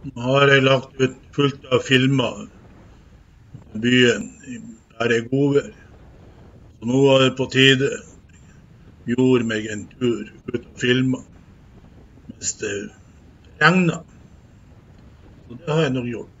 Nå har jeg lagt ut fullt av filmer i byen der jeg godvær. Så nå var det på tide jeg gjorde meg en tur ut og filma mens det regna. Så det har jeg nok gjort.